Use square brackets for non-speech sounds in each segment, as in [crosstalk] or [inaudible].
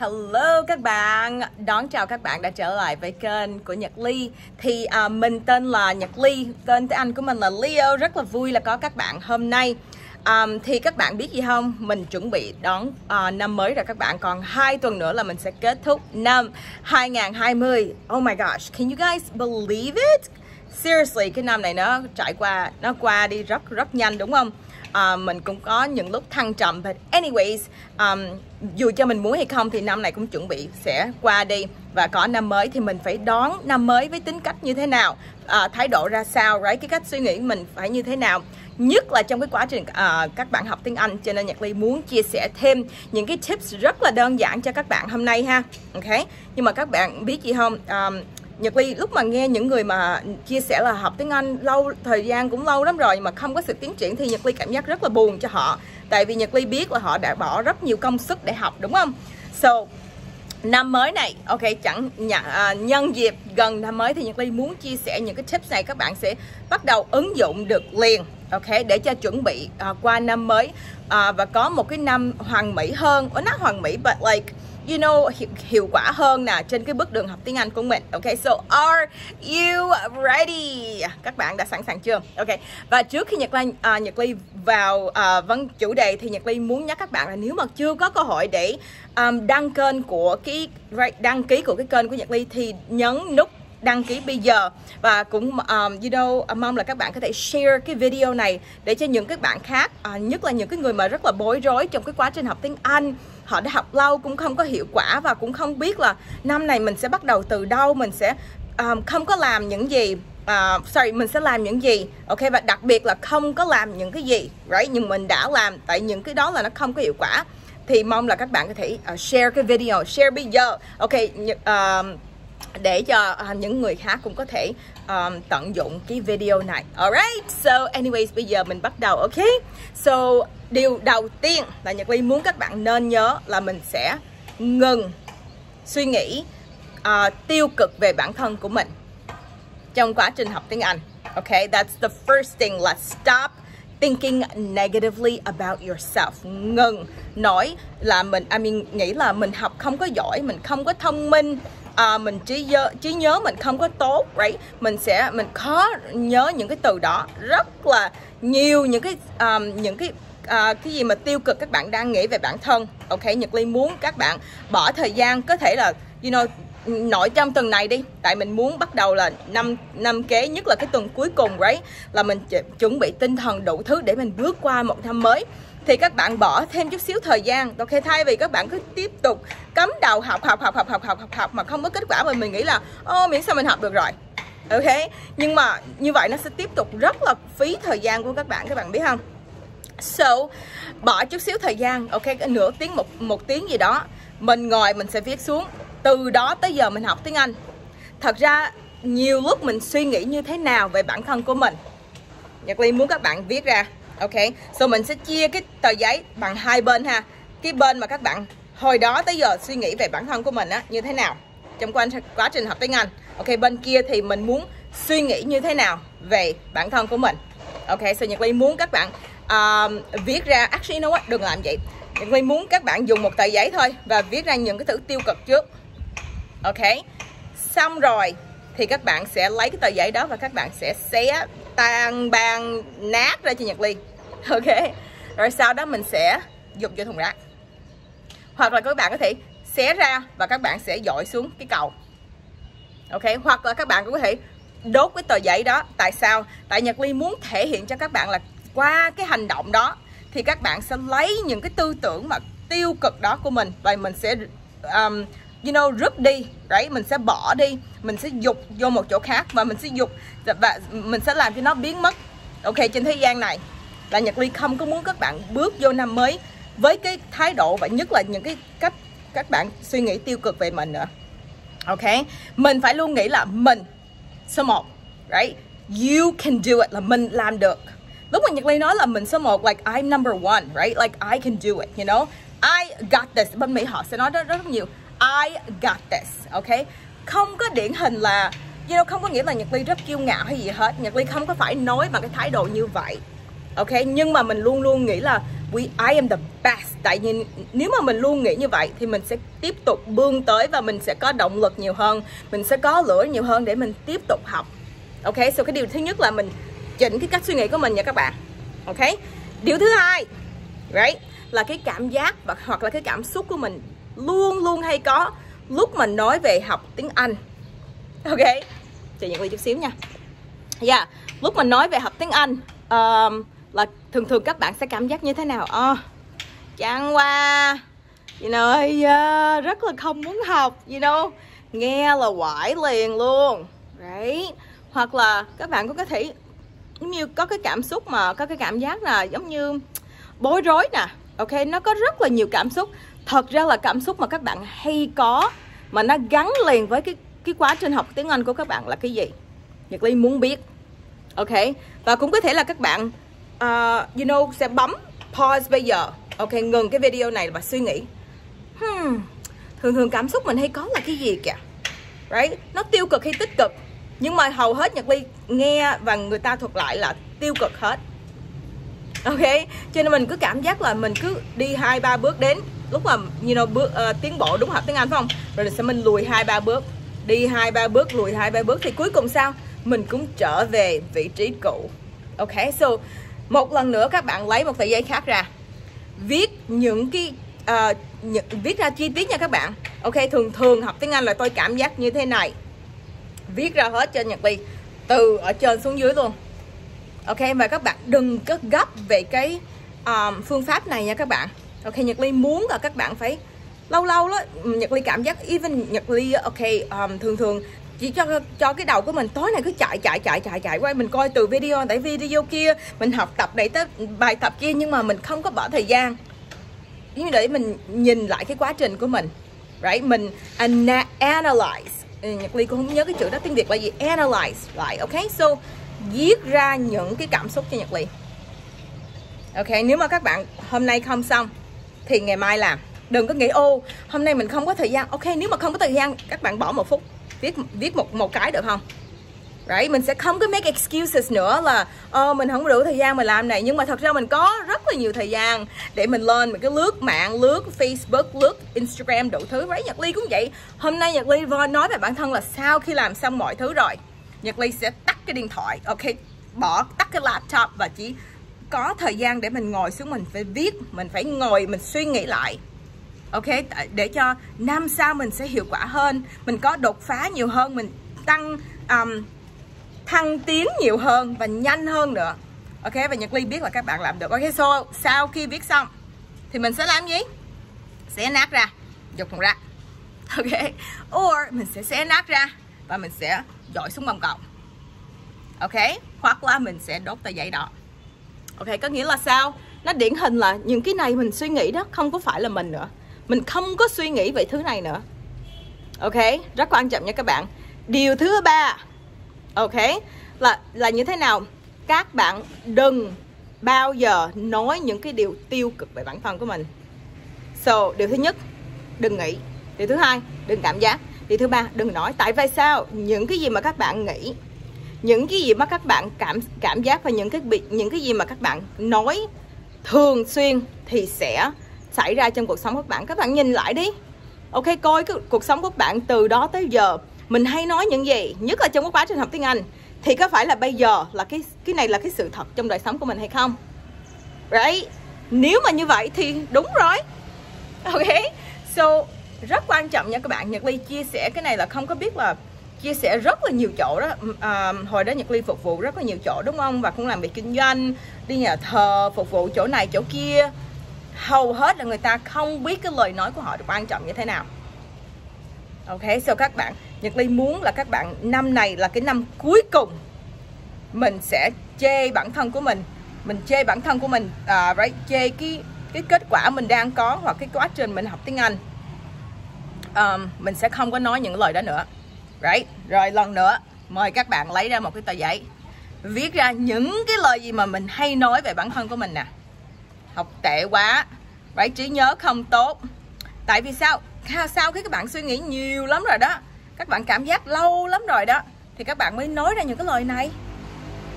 Hello các bạn, đón chào các bạn đã trở lại với kênh của Nhật Ly. Thì à, mình tên là Nhật Ly, tên tiếng Anh của mình là Leo. Rất là vui là có các bạn hôm nay. Um, Thì các bạn biết gì không, mình chuẩn bị đón uh, năm mới rồi các bạn. Còn hai tuần nữa là mình sẽ kết thúc năm 2020 Oh my gosh, can you guys believe it? Seriously, cái năm này nó trải qua, nó qua đi rất rất nhanh đúng không? Uh, mình cũng có những lúc thăng trầm but anyways um, dù cho mình muốn hay không thì năm này cũng chuẩn bị sẽ qua đi. Và có năm mới thì mình phải đón năm mới với tính cách như thế nào uh, thái độ ra sao right? Cái cách suy nghĩ mình phải như thế nào. Nhất là trong cái quá trình uh, các bạn học tiếng Anh cho nên Nhật Ly muốn chia sẻ thêm những cái tips rất là đơn giản cho các bạn hôm nay ha ok nhưng mà các bạn biết gì không? Um, Nhật Ly lúc mà nghe những người mà chia sẻ là học tiếng Anh lâu thời gian cũng lâu lắm rồi mà không có sự tiến triển thì Nhật Ly cảm giác rất là buồn cho họ. Tại vì Nhật Ly biết là họ đã bỏ rất nhiều công sức để học đúng không? So năm mới này ok chẳng nhận, à, nhân dịp gần năm mới thì Nhật Ly muốn chia sẻ những cái tips này các bạn sẽ bắt đầu ứng dụng được liền ok để cho chuẩn bị uh, qua năm mới. Uh, và có một cái năm hoàn mỹ hơn nó hoàn mỹ but like you know hiệu quả hơn nè trên cái bước đường học tiếng Anh của mình. Ok, so are you ready? Các bạn đã sẵn sàng chưa? Ok. Và trước khi Nhật Ly uh, à, Nhật Ly vào uh, vấn chủ đề thì Nhật Ly muốn nhắc các bạn là nếu mà chưa có cơ hội để um, đăng kênh của cái right, đăng ký của cái kênh của Nhật Ly thì nhấn nút đăng ký bây giờ và cũng um, you know mong là các bạn có thể share cái video này để cho những các bạn khác uh, nhất là những cái người mà rất là bối rối trong cái quá trình học tiếng Anh họ đã học lâu cũng không có hiệu quả và cũng không biết là năm này mình sẽ bắt đầu từ đâu mình sẽ um, không có làm những gì uh, sorry mình sẽ làm những gì ok? Và đặc biệt là không có làm những cái gì right? Nhưng mình đã làm tại những cái đó là nó không có hiệu quả. Thì mong là các bạn có thể uh, share cái video share bây giờ ok? Uh, để cho uh, những người khác cũng có thể um, tận dụng cái video này. Alright so anyways bây giờ mình bắt đầu ok? So điều đầu tiên là Nhật Ly muốn các bạn nên nhớ là mình sẽ ngừng suy nghĩ uh, tiêu cực về bản thân của mình trong quá trình học tiếng Anh. Ok that's the first thing. Let's stop thinking negatively about yourself. Ngừng nói là mình I mean, nghĩ là mình học không có giỏi mình không có thông minh à, mình trí nhớ trí nhớ mình không có tốt right? Mình sẽ mình khó nhớ những cái từ đó. Rất là nhiều những cái um, những cái à, cái gì mà tiêu cực các bạn đang nghĩ về bản thân. Ok nhật ly muốn các bạn bỏ thời gian có thể là you know nội trong tuần này đi. Tại mình muốn bắt đầu là năm năm kế nhất là cái tuần cuối cùng right? Là mình chuẩn bị tinh thần đủ thứ để mình bước qua một năm mới. Thì các bạn bỏ thêm chút xíu thời gian. Ok thay vì các bạn cứ tiếp tục cấm đầu học học học học học học học học mà không có kết quả mà mình nghĩ là ô miễn sao mình học được rồi. Ok? Nhưng mà như vậy nó sẽ tiếp tục rất là phí thời gian của các bạn các bạn biết không? So bỏ chút xíu thời gian ok nửa tiếng một một tiếng gì đó mình ngồi mình sẽ viết xuống. Từ đó tới giờ mình học tiếng anh. Thật ra nhiều lúc mình suy nghĩ như thế nào về bản thân của mình? Nhật ly muốn các bạn viết ra ok? So mình sẽ chia cái tờ giấy bằng hai bên ha. Cái bên mà các bạn hồi đó tới giờ suy nghĩ về bản thân của mình á như thế nào? Trong quá, quá trình học tiếng Anh. Ok bên kia thì mình muốn suy nghĩ như thế nào về bản thân của mình? Ok so Nhật Ly muốn các bạn um, viết ra actually you know what? Đừng làm vậy. Nhật Ly muốn các bạn dùng một tờ giấy thôi và viết ra những cái thứ tiêu cực trước. Ok? Xong rồi thì các bạn sẽ lấy cái tờ giấy đó và các bạn sẽ xé tan ban nát ra cho Nhật Ly. [laughs] Ok? Rồi sau đó mình sẽ dùng cho thùng rác. Hoặc là các bạn có thể xé ra và các bạn sẽ dội xuống cái cầu. Ok? Hoặc là các bạn cũng có thể đốt cái tờ giấy đó. Tại sao? Tại Nhật Ly muốn thể hiện cho các bạn là qua cái hành động đó thì các bạn sẽ lấy những cái tư tưởng mà tiêu cực đó của mình và mình sẽ um, you know rút đi right? Mình sẽ bỏ đi mình sẽ dục vô một chỗ khác và mình sẽ dục và mình sẽ làm cho nó biến mất. Ok trên thế gian này là Nhật Ly không có muốn các bạn bước vô năm mới với cái thái độ và nhất là những cái cách các bạn suy nghĩ tiêu cực về mình nữa. Ok mình phải luôn nghĩ là mình số 1 right? You can do it là mình làm được lúc mà Nhật Ly nói là mình số 1 like I'm number one right? Like I can do it you know? I got this. Bên Mỹ họ sẽ nói rất rất nhiều. I got this okay? Không có điển hình là you know, không có nghĩa là Nhật Ly rất kiêu ngạo hay gì hết. Nhật Ly không có phải nói bằng cái thái độ như vậy ok nhưng mà mình luôn luôn nghĩ là we I am the best. Tại vì nếu mà mình luôn nghĩ như vậy thì mình sẽ tiếp tục bươn tới và mình sẽ có động lực nhiều hơn. Mình sẽ có lửa nhiều hơn để mình tiếp tục học ok so cái điều thứ nhất là mình chỉnh cái cách suy nghĩ của mình nha các bạn. Ok? Điều thứ hai right là cái cảm giác và hoặc là cái cảm xúc của mình luôn luôn hay có lúc mình nói về học tiếng Anh. Ok? Chờ nhận ly chút xíu nha. Yeah lúc mình nói về học tiếng Anh um, là thường thường các bạn sẽ cảm giác như thế nào? Oh, chán quá. You know yeah, rất là không muốn học you know. Nghe là quải liền luôn right? Hoặc là các bạn cũng có thể giống như có cái cảm xúc mà có cái cảm giác là giống như bối rối nè ok? Nó có rất là nhiều cảm xúc. Thật ra là cảm xúc mà các bạn hay có mà nó gắn liền với cái cái quá trình học tiếng Anh của các bạn là cái gì? Nhật Ly muốn biết ok? Và cũng có thể là các bạn uh, you know sẽ bấm pause bây giờ ok? Ngừng cái video này và suy nghĩ. Hmm, thường thường cảm xúc mình hay có là cái gì kìa? Right? Nó tiêu cực hay tích cực? Nhưng mà hầu hết nhật ly nghe và người ta thuật lại là tiêu cực hết. Ok? Cho nên mình cứ cảm giác là mình cứ đi hai ba bước đến lúc mà you know bước uh, tiến bộ đúng học tiếng anh phải không? Rồi sẽ mình lùi hai ba bước. Đi hai ba bước lùi hai ba bước thì cuối cùng sao? Mình cũng trở về vị trí cũ. Ok? So một lần nữa các bạn lấy một tờ giấy khác ra. Viết những cái ờ, uh, những, viết ra chi tiết nha các bạn. Ok? Thường thường học tiếng anh là tôi cảm giác như thế này viết ra hết trên nhật ly từ ở trên xuống dưới luôn. Ok và các bạn đừng có gấp về cái um, phương pháp này nha các bạn. Ok nhật ly muốn là các bạn phải lâu lâu đó nhật ly cảm giác even nhật ly ok um, thường thường chỉ cho cho cái đầu của mình tối nay cứ chạy chạy chạy chạy chạy qua mình coi từ video tại video kia mình học tập để tới bài tập kia nhưng mà mình không có bỏ thời gian. Như để mình nhìn lại cái quá trình của mình right? Mình analyze Nhật Ly cũng không nhớ cái chữ đó, tiếng Việt là gì? Analyze lại ok so, viết ra những cái cảm xúc cho Nhật Ly. Ok nếu mà các bạn hôm nay không xong, thì ngày mai làm. Đừng có nghĩ, ô, hôm nay mình không có thời gian. Ok nếu mà không có thời gian, các bạn bỏ một phút, viết viết một một cái được không? Right? Mình sẽ không có make excuses nữa là ờ mình không đủ thời gian mà làm này. Nhưng mà thật ra mình có rất là nhiều thời gian để mình lên mình cứ lướt mạng lướt Facebook lướt Instagram đủ thứ. Right? Nhật Ly cũng vậy. Hôm nay Nhật Ly nói về bản thân là sau khi làm xong mọi thứ rồi Nhật Ly sẽ tắt cái điện thoại ok? Bỏ tắt cái laptop và chỉ có thời gian để mình ngồi xuống mình phải viết mình phải ngồi mình suy nghĩ lại ok? Để cho năm sau mình sẽ hiệu quả hơn. Mình có đột phá nhiều hơn mình tăng um, thăng tiến nhiều hơn và nhanh hơn nữa. Ok, và nhật ly biết là các bạn làm được. Ok, so, sau khi viết xong, thì mình sẽ làm gì? Xé nát ra, dục thùng ra. Ok, or mình sẽ xé nát ra và mình sẽ dội xuống bông cộng ok, hoặc là mình sẽ đốt tờ giấy đó ok, có nghĩa là sao? Nó điển hình là những cái này mình suy nghĩ đó, không có phải là mình nữa. Mình không có suy nghĩ về thứ này nữa. Ok, rất quan trọng nha các bạn. Điều thứ ba ok? Là là như thế nào? Các bạn đừng bao giờ nói những cái điều tiêu cực về bản thân của mình. So, điều thứ nhất, đừng nghĩ. Điều thứ hai, đừng cảm giác. Điều thứ ba, đừng nói tại vì sao? Những cái gì mà các bạn nghĩ, những cái gì mà các bạn cảm cảm giác và những cái bị, những cái gì mà các bạn nói thường xuyên thì sẽ xảy ra trong cuộc sống của các bạn. Các bạn nhìn lại đi. Ok, coi cái cuộc sống của các bạn từ đó tới giờ mình hay nói những gì nhất là trong cái quá trình học tiếng Anh. Thì có phải là bây giờ là cái cái này là cái sự thật trong đời sống của mình hay không? Right? Nếu mà như vậy thì đúng rồi. Ok? So rất quan trọng nha các bạn. Nhật Ly chia sẻ cái này là không có biết là chia sẻ rất là nhiều chỗ đó. À, hồi đó Nhật Ly phục vụ rất là nhiều chỗ đúng không? Và cũng làm việc kinh doanh đi nhà thờ phục vụ chỗ này chỗ kia. Hầu hết là người ta không biết cái lời nói của họ được quan trọng như thế nào. Ok? So các bạn Nhật Ly muốn là các bạn năm này là cái năm cuối cùng mình sẽ chê bản thân của mình. Mình chê bản thân của mình à, right? chê cái cái kết quả mình đang có hoặc cái quá trình mình học tiếng Anh. Um, mình sẽ không có nói những lời đó nữa right? Rồi lần nữa mời các bạn lấy ra một cái tờ giấy viết ra những cái lời gì mà mình hay nói về bản thân của mình nè. Học tệ quá phải trí nhớ không tốt. Tại vì sao? Sau khi các bạn suy nghĩ nhiều lắm rồi đó các bạn cảm giác lâu lắm rồi đó. Thì các bạn mới nói ra những cái lời này.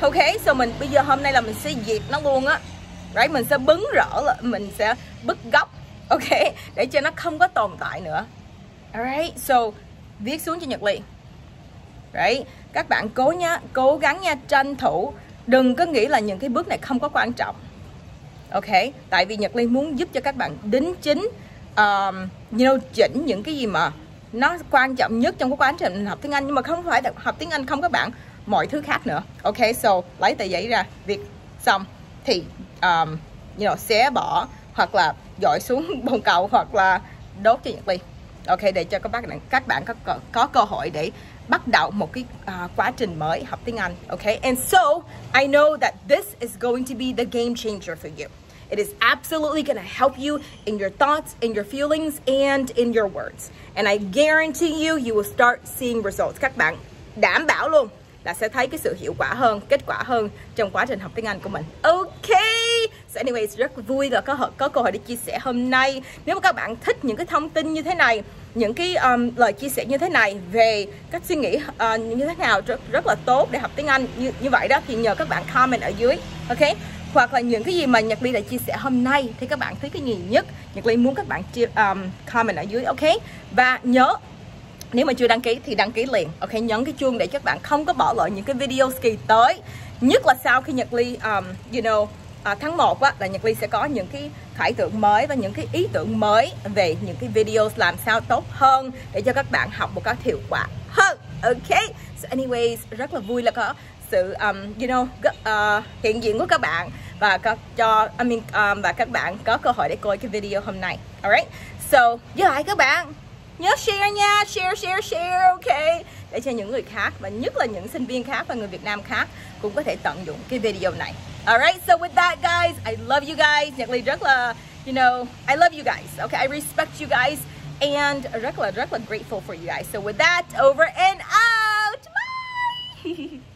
Ok so mình bây giờ hôm nay là mình sẽ diệt nó luôn á. Right mình sẽ bứng rỡ là mình sẽ bứt góc. Ok để cho nó không có tồn tại nữa. Alright so viết xuống cho Nhật Ly right các bạn cố nhá cố gắng nha tranh thủ. Đừng có nghĩ là những cái bước này không có quan trọng. Ok tại vì Nhật Ly muốn giúp cho các bạn đính chính um, you know, chỉnh những cái gì mà nó quan trọng nhất trong cái quá trình học tiếng Anh nhưng mà không phải học tiếng Anh không các bạn. Mọi thứ khác nữa. Ok so lấy tờ giấy ra việc xong thì um, you know, xé bỏ hoặc là dội xuống [laughs] bồn cầu hoặc là đốt cho Nhật Ly ok để cho các bạn các bạn có có cơ hội để bắt đầu một cái uh, quá trình mới học tiếng Anh. Ok and so I know that this is going to be the game changer for you. It is absolutely going to help you in your thoughts, in your feelings, and in your words. And I guarantee you, you will start seeing results. Các bạn đảm bảo luôn là sẽ thấy cái sự hiệu quả hơn, kết quả hơn trong quá trình học tiếng Anh của mình. Ok. So anyways, rất vui là có có cơ hội để chia sẻ hôm nay. Nếu mà các bạn thích những cái thông tin như thế này, những cái um, lời chia sẻ như thế này về cách suy nghĩ uh, như thế nào rất rất là tốt để học tiếng Anh như như vậy đó thì nhờ các bạn comment ở dưới. Ok hoặc là những cái gì mà Nhật Ly đã chia sẻ hôm nay thì các bạn thấy cái gì nhất? Nhật Ly muốn các bạn chia, um, comment ở dưới ok? Và nhớ nếu mà chưa đăng ký thì đăng ký liền ok? Nhấn cái chuông để các bạn không có bỏ lỡ những cái video kỳ tới. Nhất là sau khi Nhật Ly um, you know uh, tháng 1 á, là Nhật Ly sẽ có những cái khải tượng mới và những cái ý tưởng mới về những cái video làm sao tốt hơn để cho các bạn học một cách hiệu quả hơn ok? So anyways rất là vui là có sự um, you know uh, hiện diện của các bạn và có cho I mean, um, và các bạn có cơ hội để coi cái video hôm nay. Alright so với lại các bạn. Nhớ share nha. Share share share ok. Để cho những người khác và nhất là những sinh viên khác và người Việt Nam khác cũng có thể tận dụng cái video này. Alright so with that guys I love you guys. Nhật Ly rất là you know I love you guys okay I respect you guys and rất là rất là grateful for you guys. So with that over and out. Bye! [laughs]